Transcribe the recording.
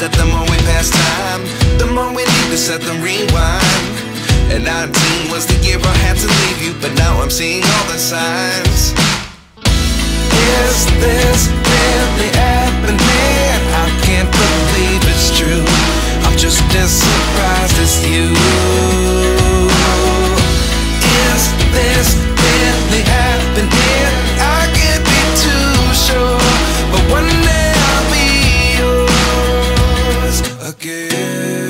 That the more we pass time, the more we need to set them rewind. And 19 was the year I had to leave you, but now I'm seeing all the signs. Is this really happening? I can't believe it's true. I'm just as surprised as you. Is this really happening? Again.